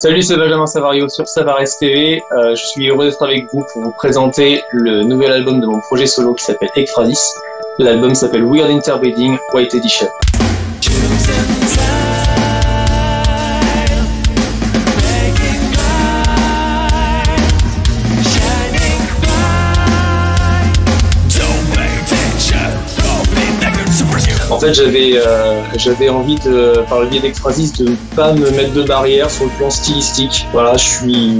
Salut, c'est Benjamin Savario sur Savares TV. Euh, je suis heureux d'être avec vous pour vous présenter le nouvel album de mon projet solo qui s'appelle Ekphrasis. L'album s'appelle Weird Interbreeding White Edition. En fait, j'avais euh, j'avais envie de, par le biais d'Exphrasis, de ne pas me mettre de barrière sur le plan stylistique. Voilà, je suis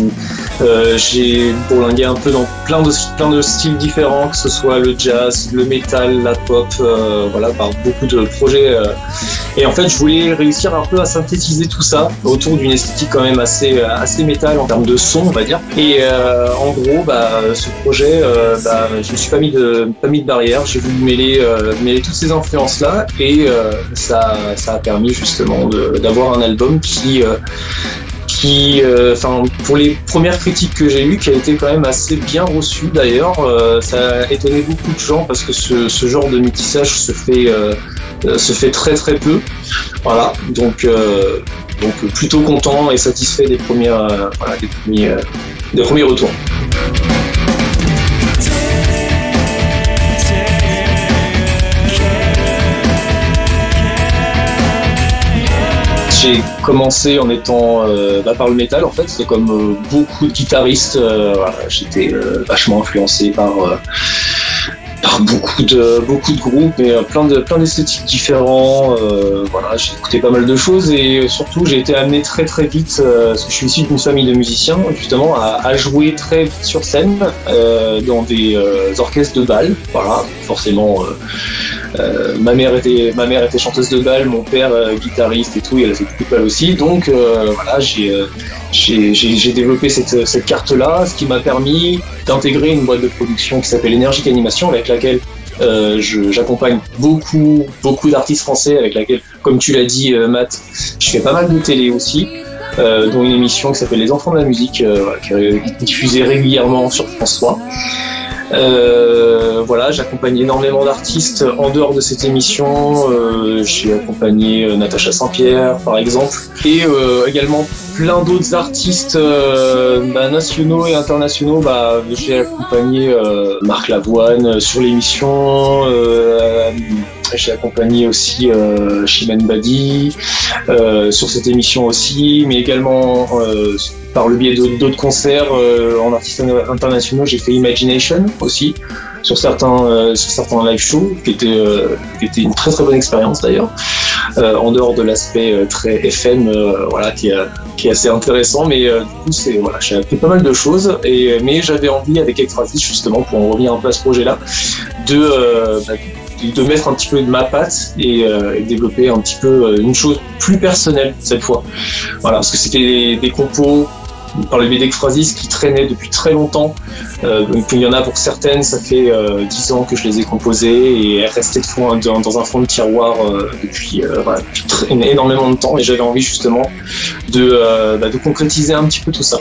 euh, j'ai bourlingué un peu dans plein de plein de styles différents, que ce soit le jazz, le metal, la pop, euh, voilà, par beaucoup de projets. Euh. et en fait, je voulais réussir un peu à synthétiser tout ça autour d'une esthétique quand même assez assez métal en termes de son, on va dire. Et en gros, bah, ce projet, bah, je me suis pas mis de pas mis de barrière. J'ai voulu mêler mêler toutes ces influences là et euh, ça, ça a permis justement d'avoir un album qui euh, qui, euh, pour les premières critiques que j'ai eues, qui a été quand même assez bien reçu d'ailleurs. ça a étonné beaucoup de gens parce que ce, genre de métissage se fait, se fait très très peu. Voilà, donc, donc plutôt content et satisfait des voilà, des premiers, des premiers retours. J'ai commencé en étant euh, bah, par le métal en fait, c'est comme euh, beaucoup de guitaristes, euh, j'étais vachement influencé par beaucoup de beaucoup de groupes et plein de plein d'esthétiques différents. voilà, j'ai écouté pas mal de choses et surtout j'ai été amené très très vite parce que je suis issu d'une famille de musiciens justement à, à jouer très vite sur scène dans des orchestres de bal. Voilà, forcément euh, ma mère était ma mère était chanteuse de bal, mon père euh, guitariste et tout, et elle a fait beaucoup de bal aussi. Donc euh, voilà, j'ai j'ai développé cette, cette carte-là, ce qui m'a permis d'intégrer une boîte de production qui s'appelle Énergique Animation, avec laquelle euh, j'accompagne beaucoup, beaucoup d'artistes français avec laquelle, comme tu l'as dit, euh, Matt, je fais pas mal de télé aussi, euh, dont une émission qui s'appelle Les Enfants de la Musique, qui est diffusée régulièrement sur France 3. Euh, voilà, j'accompagne énormément d'artistes en dehors de cette émission. Euh, j'ai accompagné euh, Natacha Saint-Pierre, par exemple, et également plein d'autres artistes bah, nationaux et internationaux. Bah, j'ai accompagné Marc Lavoine sur l'émission. J'ai accompagné aussi euh, Badi sur cette émission aussi, mais également par le biais d'autres concerts euh, en artistes internationaux, j'ai fait Imagination aussi sur certains euh, sur certains live shows qui était euh, qui était une très très bonne expérience d'ailleurs en dehors de l'aspect très FM voilà qui, qui est assez intéressant mais du coup c'est voilà j'ai appris pas mal de choses et mais j'avais envie avec Extratis justement pour en revenir un peu à ce projet là de bah, de mettre un petit peu de ma patte et, et, développer un petit peu une chose plus personnelle cette fois. Voilà, parce que c'était des, compos par le BD Phrasis qui traînait depuis très longtemps. Euh, il y en a pour certaines, ça fait euh, 10 ans que je les ai composées et elles restaient fond, dans, dans, un fond de tiroir euh, depuis, euh, énormément de temps et j'avais envie justement de, euh, bah, de concrétiser un petit peu tout ça.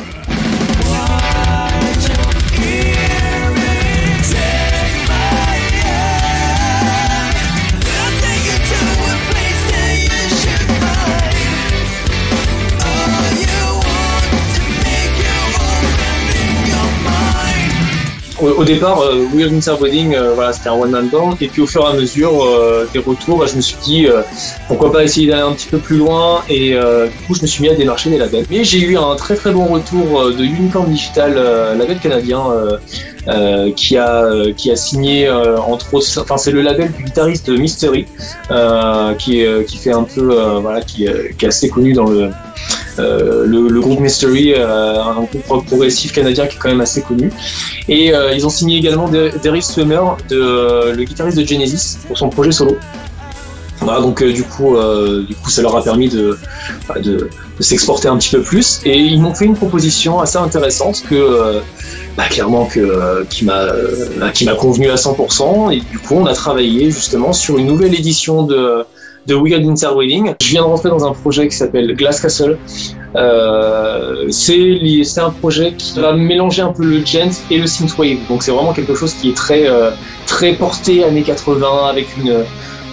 Au, départ, euh, Weird Interbreeding, euh, voilà, c'était un one-man band. Et puis au fur et à mesure euh, des retours, bah, je me suis dit euh, pourquoi pas essayer d'aller un petit peu plus loin. Et du coup, je me suis mis à démarcher des labels. Mais j'ai eu un très très bon retour de Unicorn Digital, label canadien. Qui a qui a signé entre autres enfin c'est le label du guitariste Mystery qui qui fait un peu voilà qui est assez connu dans le euh, le, groupe Mystery, euh, un groupe progressif canadien qui est quand même assez connu. Et euh, ils ont signé également Derek Swimmer, le guitariste de Genesis, pour son projet solo. Voilà, donc du coup, du coup, ça leur a permis de, bah, de, s'exporter un petit peu plus. Et ils m'ont fait une proposition assez intéressante que, bah, clairement, qui m'a qui m'a convenu à 100%. Et du coup, on a travaillé justement sur une nouvelle édition de de Weird Interbreeding. Je viens de rentrer dans un projet qui s'appelle Glass Castle. Euh, c'est un projet qui va mélanger un peu le gent et le synthwave. Donc c'est vraiment quelque chose qui est très euh, très porté années 80 avec une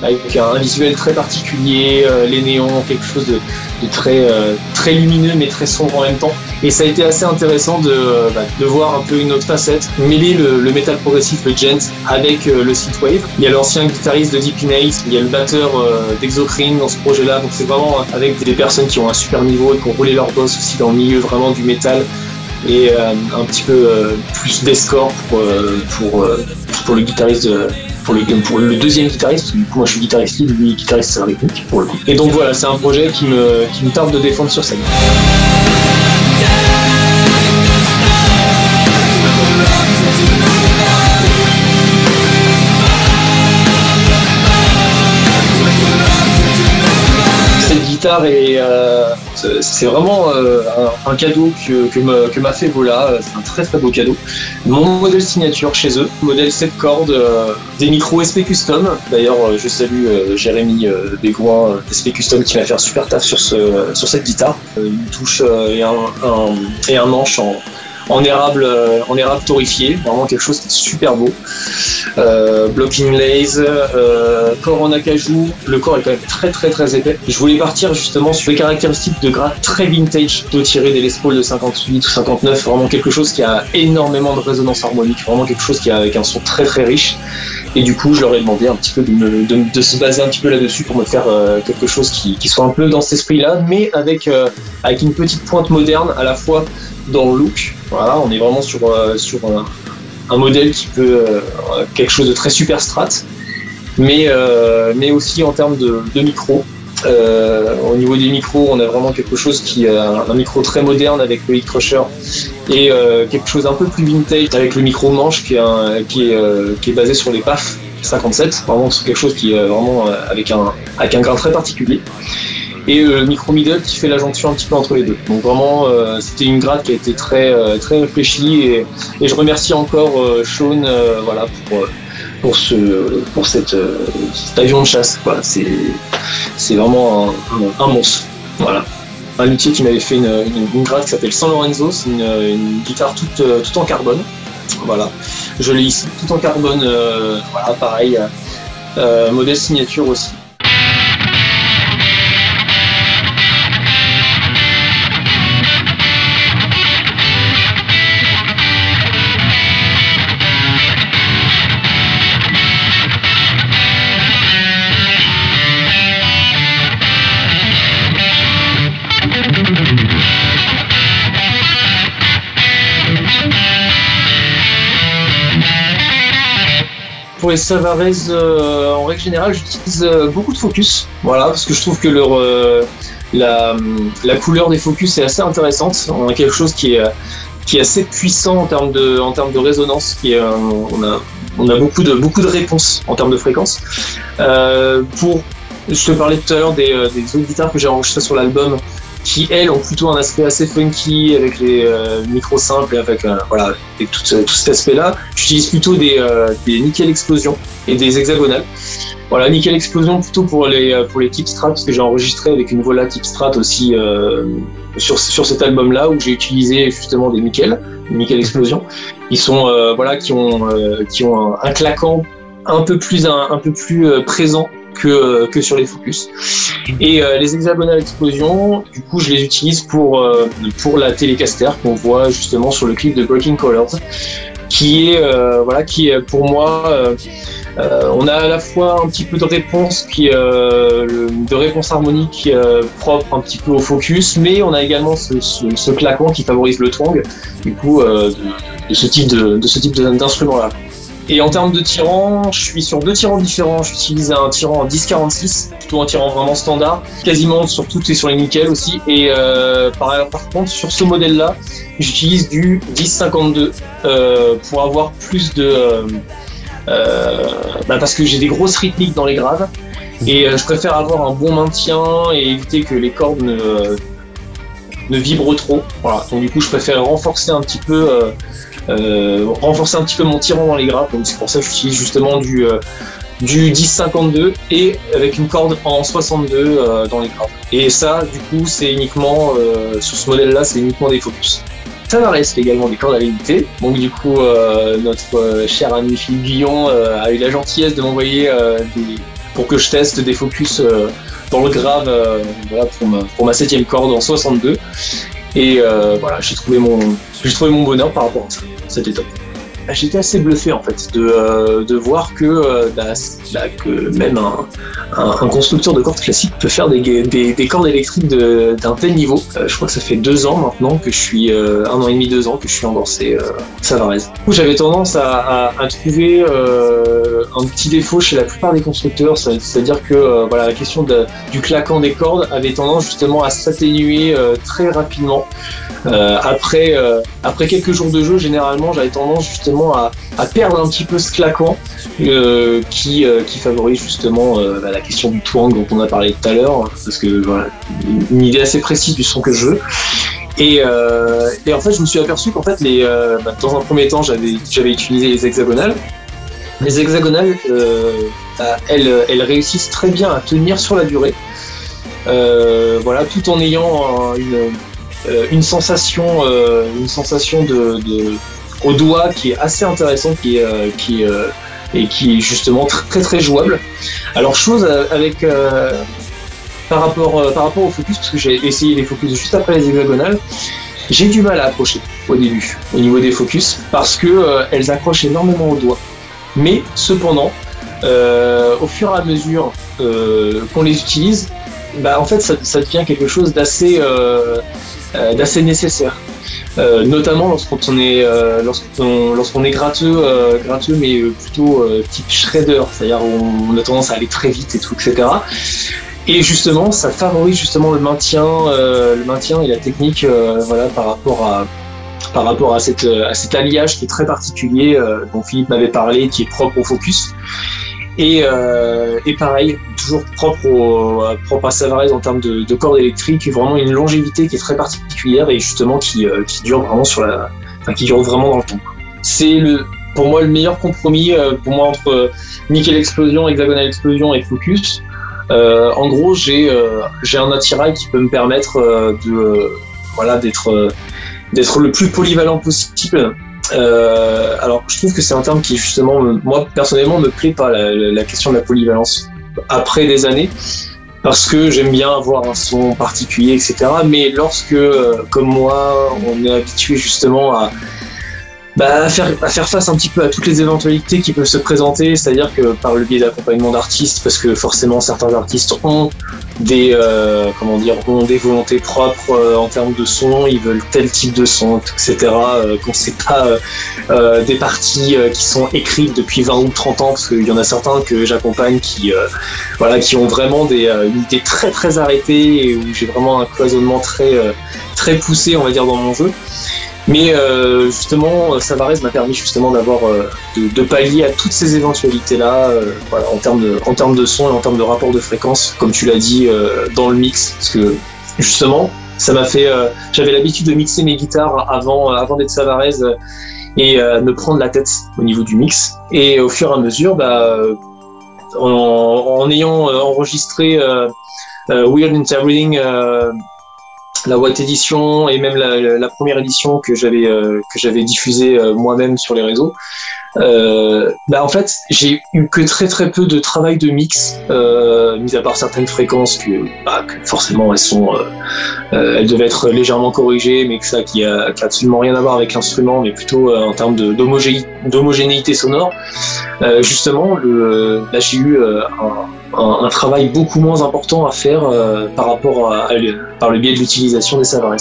avec un, visuel très particulier, les néons, quelque chose de, très, très lumineux mais très sombre en même temps. Et ça a été assez intéressant de, bah, de voir un peu une autre facette, mêler le, le métal progressif, le gent, avec le synthwave. Il y a l'ancien guitariste de Deep Innate, il y a le batteur d'Exocrine dans ce projet-là, donc c'est vraiment avec des personnes qui ont un super niveau et qui ont roulé leur boss aussi dans le milieu vraiment du métal et euh, un petit peu euh, plus d'escorts pour, euh, pour, pour le guitariste pour le, deuxième guitariste, du coup moi je suis guitariste lui guitariste rythmique pour le coup. Et donc voilà, c'est un projet qui me, qui me tarde de défendre sur scène. et euh, c'est vraiment euh, un, cadeau que, m'a fait Vola. C'est un très très beau cadeau. Mon modèle signature chez eux, modèle 7 cordes, euh, des micros SP Custom. D'ailleurs, je salue Jérémy Bégoin SP Custom qui m'a fait un super taf sur, ce, cette guitare. Une touche et un manche en, en érable, euh, en érable torréfié, vraiment quelque chose qui est super beau. Euh, blocking lace, euh, corps en acajou, le corps est quand même très très très épais. Je voulais partir justement sur les caractéristiques de gras très vintage, de tirer des Les Paul de 58 ou 59, vraiment quelque chose qui a énormément de résonance harmonique, vraiment quelque chose qui a avec un son très très riche. Et du coup, je leur ai demandé un petit peu de, se baser un petit peu là-dessus pour me faire euh, quelque chose qui, soit un peu dans cet esprit-là, mais avec, avec une petite pointe moderne à la fois dans le look. On est vraiment sur, euh, sur un, modèle qui peut euh, quelque chose de très super strat, mais, euh, aussi en termes de, micro. au niveau des micros, on a vraiment quelque chose qui est un micro très moderne avec le Heat Crusher et quelque chose un peu plus vintage avec le micro manche qui est, basé sur les PAF 57. Vraiment, quelque chose qui est vraiment un, avec un grain très particulier et le euh, micro middle qui fait la jonction un petit peu entre les deux. Donc vraiment, euh, c'était une grade qui a été très euh, très réfléchie et, je remercie encore Sean, voilà pour pour ce pour cette, cet avion de chasse. Voilà, c'est c'est vraiment un, monstre. Voilà. Un luthier qui m'avait fait une, une, grade qui s'appelle San Lorenzo, c'est une, guitare toute, tout en carbone. Voilà, je l'ai ici, tout en carbone, voilà, pareil, modèle signature aussi. Pour les Savarez, euh, en règle générale, j'utilise euh, beaucoup de focus. Voilà, parce que je trouve que leur, euh, la, couleur des focus est assez intéressante. On a quelque chose qui est, qui est assez puissant en termes de, en termes de résonance. Qui est, on, a, on a beaucoup de, beaucoup de réponses en termes de fréquence. pour, je te parlais tout à l'heure des, des autres guitares que j'ai enregistrées sur l'album qui elles ont plutôt un aspect assez funky avec les euh, micros simples avec euh, voilà et tout, tout, cet aspect-là. J'utilise plutôt des, euh, des nickel explosion et des hexagonales. Voilà, nickel explosion plutôt pour les pour les parce que j'ai enregistré avec une vola tip strat aussi sur sur cet album-là où j'ai utilisé justement des nickel, nickel explosion. Ils sont voilà qui ont qui ont un, claquant un peu plus un, un peu plus présent que, euh, sur les focus. Et euh, les hexagonales explosion, du coup, je les utilise pour, euh, pour la télécaster qu'on voit justement sur le clip de Breaking Colors, qui est, voilà, qui pour moi, on a à la fois un petit peu de réponse, qui, de réponse harmonique propre un petit peu au focus, mais on a également ce, ce, claquant qui favorise le twang, du coup, de, de, de, de ce type d'instrument-là. Et en termes de tirant, je suis sur deux tirants différents. J'utilise un tirant en 10-46, plutôt un tirant vraiment standard, quasiment sur toutes et sur les nickels aussi. Et euh, par, contre, sur ce modèle-là, j'utilise du 10-52 euh, pour avoir plus de... Euh, bah parce que j'ai des grosses rythmiques dans les graves. Et je préfère avoir un bon maintien et éviter que les cordes ne, ne vibrent trop. Voilà. Donc du coup, je préfère renforcer un petit peu renforcer un petit peu mon tirant dans les grappes. Donc c'est pour ça que j'utilise justement du, euh, du 10-52 et avec une corde en 62 euh, dans les grappes. Et ça, du coup, c'est uniquement, sur ce modèle-là, c'est uniquement des focus. Ça va rester également des cordes à l'unité. Donc du coup, notre cher ami Philippe Guillon a eu la gentillesse de m'envoyer pour que je teste des focus dans le grave voilà, pour, ma, pour ma septième corde en 62. Et voilà, j'ai trouvé, mon, trouvé mon bonheur par rapport à ça. C'était top. J'étais assez bluffé en fait de, euh, de voir que, euh, bah, bah, que même un, un, constructeur de cordes classiques peut faire des, des, des cordes électriques d'un tel niveau. Euh, je crois que ça fait deux ans maintenant que je suis, un an et demi, deux ans que je suis endorsé Savarez. J'avais tendance à, trouver un petit défaut chez la plupart des constructeurs, c'est-à-dire que voilà, la question du claquant des cordes avait tendance justement à s'atténuer très rapidement. après, après quelques jours de jeu, généralement, j'avais tendance justement à, perdre un petit peu ce claquant euh, qui, euh, qui favorise justement euh, bah, la question du twang dont on a parlé tout à l'heure, parce que voilà, une idée assez précise du son que je veux. Et, en fait, je me suis aperçu qu'en fait, les, bah, dans un premier temps, j'avais, j'avais utilisé les hexagonales. Les hexagonales, bah, elles, elles réussissent très bien à tenir sur la durée. voilà, tout en ayant une, une sensation, une sensation de, au doigt qui est assez intéressant, qui est, euh, qui, euh, et qui est justement très très jouable. Alors chose euh, avec par rapport par rapport au focus, parce que j'ai essayé les focus juste après les hexagonales, j'ai du mal à accrocher au début au niveau des focus parce que elles accrochent énormément au doigt. Mais cependant, au fur et à mesure qu'on les utilise, bah, en fait ça, devient quelque chose d'assez d'assez nécessaire. Euh, notamment lorsqu'on est euh, lorsqu'on lorsqu'on est gratteux euh, gratteux mais plutôt type shredder c'est-à-dire où on a tendance à aller très vite et tout etc et justement ça favorise justement le maintien le maintien et la technique voilà par rapport à par rapport à, cette, à cet alliage qui est très particulier dont Philippe m'avait parlé qui est propre au focus et, euh, et pareil, toujours propre, au, propre à Savarez en termes de, de cordes électriques, vraiment une longévité qui est très particulière et justement qui, euh, qui dure vraiment sur la, enfin, qui dure vraiment dans le temps. C'est le, pour moi le meilleur compromis euh, pour moi entre Nickel Explosion, Hexagonal Explosion et Focus. Euh, en gros, j'ai j'ai un attirail qui peut me permettre de voilà d'être d'être le plus polyvalent possible euh, alors, je trouve que c'est un terme qui, justement, moi, personnellement, me plaît pas, la, question de la polyvalence, après des années, parce que j'aime bien avoir un son particulier, etc. Mais lorsque, euh, comme moi, on est habitué justement à, bah, à, faire, à faire face un petit peu à toutes les éventualités qui peuvent se présenter, c'est-à-dire que par le biais d'accompagnement d'artistes, parce que forcément certains artistes ont des euh, comment dire ont des volontés propres euh, en termes de son, ils veulent tel type de son, etc. Euh, qu'on sait pas euh, des parties qui sont écrites depuis 20 ou 30 ans, parce qu'il y en a certains que j'accompagne qui voilà qui ont vraiment des une idée très très arrêtée et où j'ai vraiment un cloisonnement très très poussé, on va dire, dans mon jeu. Mais euh, justement, Savarez m'a permis justement d'avoir euh, de, pallier à toutes ces éventualités-là, euh, voilà, en termes de en termes de son et en termes de rapport de fréquence, comme tu l'as dit dans le mix, parce que justement, ça m'a fait. J'avais l'habitude de mixer mes guitares avant avant d'être Savarez et me prendre la tête au niveau du mix. Et au fur et à mesure, bah, en, en ayant enregistré Weird Interbreeding la White Edition et même la, première édition que j'avais euh, que j'avais diffusée euh, moi-même sur les réseaux. Euh, bah en fait, j'ai eu que très très peu de travail de mix, euh, mis à part certaines fréquences que, bah, que forcément elles sont, elles devaient être légèrement corrigées, mais que ça qui a, qui a absolument rien à voir avec l'instrument, mais plutôt en termes d'homogénéité sonore. justement, le, là j'ai eu un un, travail beaucoup moins important à faire euh, par rapport à, par le biais de l'utilisation des Savarez.